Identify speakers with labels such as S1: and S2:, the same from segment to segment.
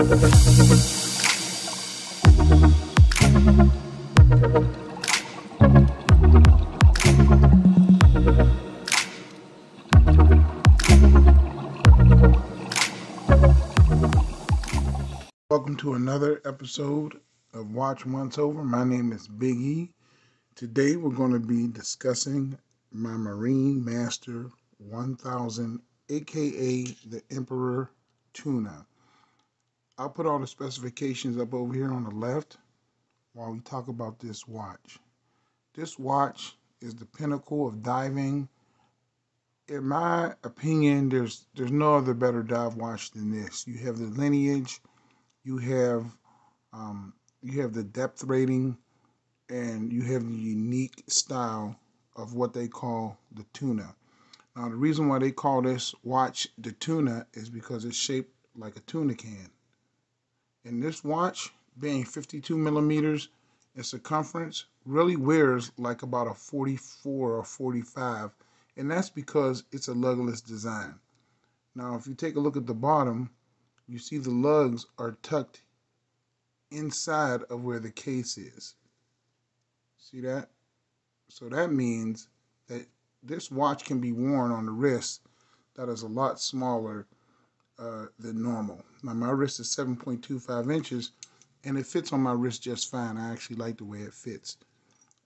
S1: Welcome to another episode of Watch Once Over. My name is Big E. Today we're going to be discussing my Marine Master 1000, aka the Emperor Tuna. I'll put all the specifications up over here on the left while we talk about this watch. This watch is the pinnacle of diving. In my opinion, there's there's no other better dive watch than this. You have the lineage you have um, you have the depth rating and you have the unique style of what they call the tuna. Now the reason why they call this watch the tuna is because it's shaped like a tuna can. And this watch, being 52 millimeters in circumference, really wears like about a 44 or 45, and that's because it's a lugless design. Now if you take a look at the bottom, you see the lugs are tucked inside of where the case is. See that? So that means that this watch can be worn on the wrist that is a lot smaller uh, than normal. Now my wrist is 7.25 inches and it fits on my wrist just fine. I actually like the way it fits.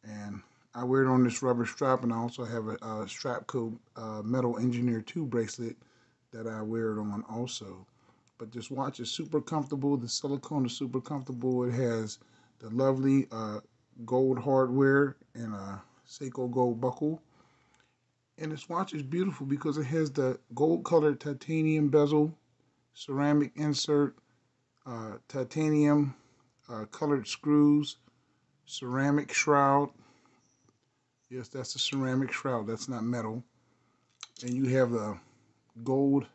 S1: And I wear it on this rubber strap and I also have a, a Strapco uh, Metal Engineer 2 bracelet that I wear it on also. But this watch is super comfortable. The silicone is super comfortable. It has the lovely uh, gold hardware and a Seiko gold buckle. And this watch is beautiful because it has the gold colored titanium bezel, ceramic insert, uh, titanium uh, colored screws, ceramic shroud. Yes, that's a ceramic shroud. That's not metal. And you have the gold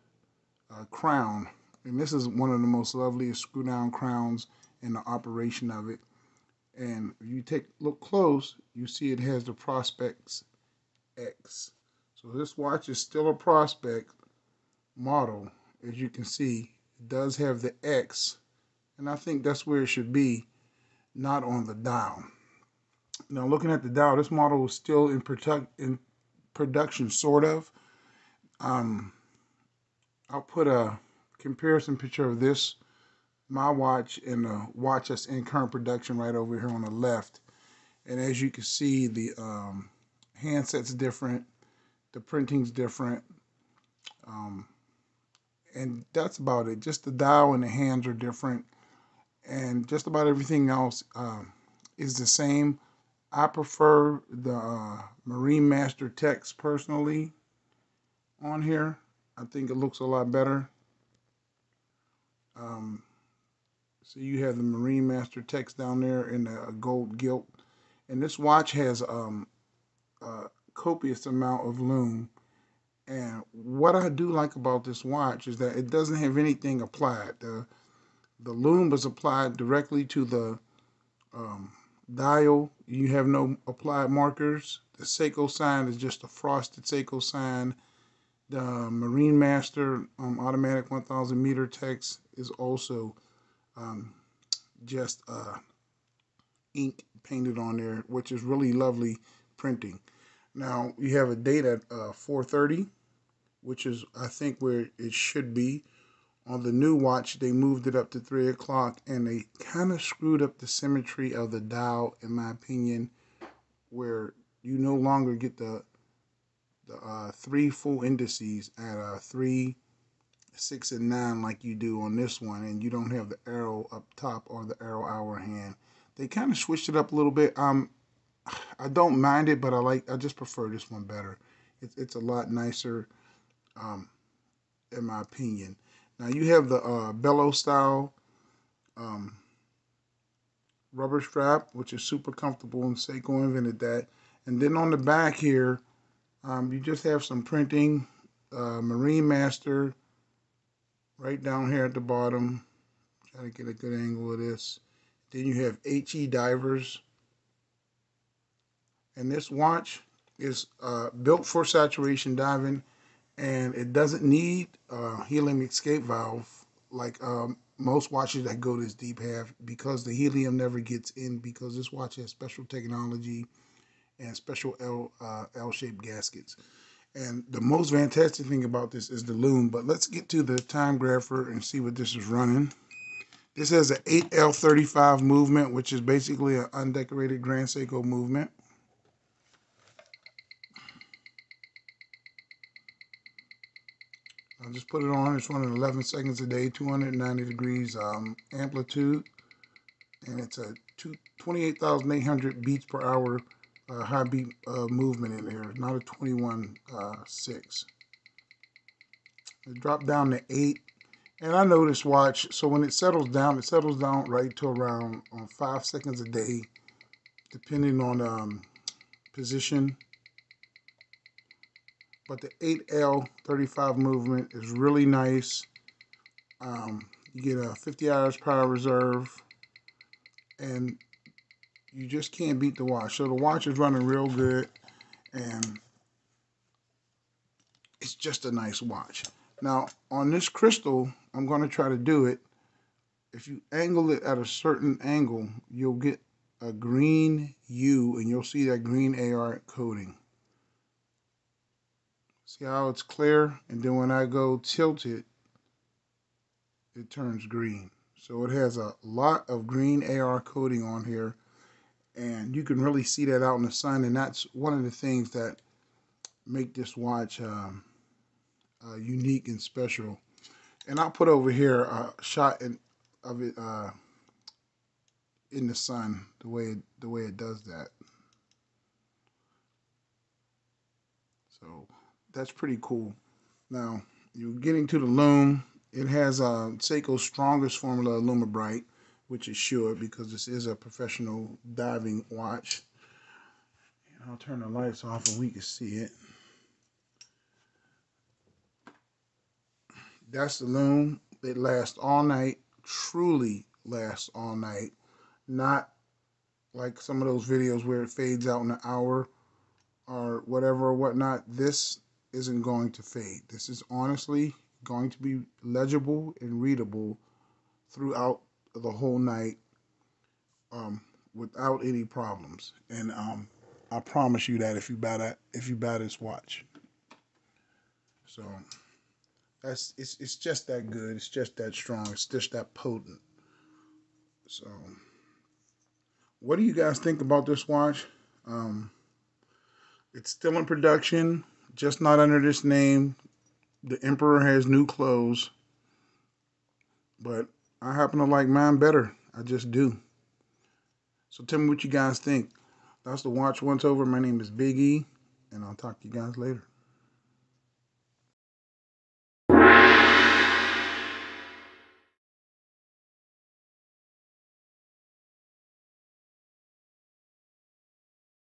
S1: uh, crown and this is one of the most loveliest screw down crowns in the operation of it. And if you take look close, you see it has the Prospex X. So this watch is still a Prospex model. As you can see, it does have the X. And I think that's where it should be, not on the dial. Now looking at the dial, this model is still in, product, in production, sort of. Um, I'll put a comparison picture of this, my watch, and the watch that's in current production right over here on the left. And as you can see, the um, handset's different, the printing's different, um, and that's about it. Just the dial and the hands are different, and just about everything else uh, is the same. I prefer the uh, Marine Master text personally on here. I think it looks a lot better. Um, so you have the Marine Master text down there in the gold gilt. And this watch has um, a copious amount of lume. And what I do like about this watch is that it doesn't have anything applied. The, the lume was applied directly to the um, dial. You have no applied markers. The Seiko sign is just a frosted Seiko sign. The Marine Master um, automatic 1000 meter text is also um, just uh, ink painted on there, which is really lovely printing. Now you have a date at uh, 4:30, which is I think where it should be. On the new watch, they moved it up to three o'clock, and they kind of screwed up the symmetry of the dial, in my opinion, where you no longer get the the uh, three full indices at uh, three six and nine like you do on this one and you don't have the arrow up top or the arrow hour hand they kind of switched it up a little bit um i don't mind it but i like i just prefer this one better it's, it's a lot nicer um in my opinion now you have the uh bellow style um rubber strap which is super comfortable and Seiko invented that and then on the back here um, you just have some printing uh, Marine Master right down here at the bottom. Try to get a good angle of this. Then you have HE divers. And this watch is uh, built for saturation diving and it doesn't need a helium escape valve like um, most watches that go this deep have because the helium never gets in because this watch has special technology and special L uh, L-shaped gaskets. And the most fantastic thing about this is the lume. But let's get to the time grapher and see what this is running. This has an 8L35 movement, which is basically an undecorated Grand Seiko movement. I'll just put it on. It's running 11 seconds a day, 290 degrees um, amplitude, and it's a 28,800 beats per hour uh, high beat uh, movement in here, not a 21 uh, 6. It dropped down to 8. And I know this watch, so when it settles down, it settles down right to around on 5 seconds a day, depending on um, position but the 8L35 movement is really nice. Um, you get a 50 hours power reserve and you just can't beat the watch. So the watch is running real good and it's just a nice watch. Now on this crystal, I'm going to try to do it. If you angle it at a certain angle, you'll get a green U and you'll see that green AR coating. See how it's clear? And then when I go tilt it, it turns green. So it has a lot of green AR coating on here. And you can really see that out in the sun. And that's one of the things that make this watch um, uh, unique and special. And I'll put over here a shot in, of it uh, in the sun, the way it, the way it does that. So that's pretty cool. Now, you're getting to the lume. It has uh, Seiko's strongest formula, Lumibrite, which is sure because this is a professional diving watch. And I'll turn the lights off and we can see it. That's the lume. It lasts all night, truly lasts all night. Not like some of those videos where it fades out in an hour or whatever or whatnot. This isn't going to fade. This is honestly going to be legible and readable throughout the whole night um, without any problems. And um, I promise you that if you buy that, if you buy this watch. So that's it's it's just that good. It's just that strong. It's just that potent. So, what do you guys think about this watch? Um, it's still in production just not under this name. The Emperor has new clothes, but I happen to like mine better. I just do. So tell me what you guys think. That's the watch once over. My name is Big E, and I'll talk to you guys later.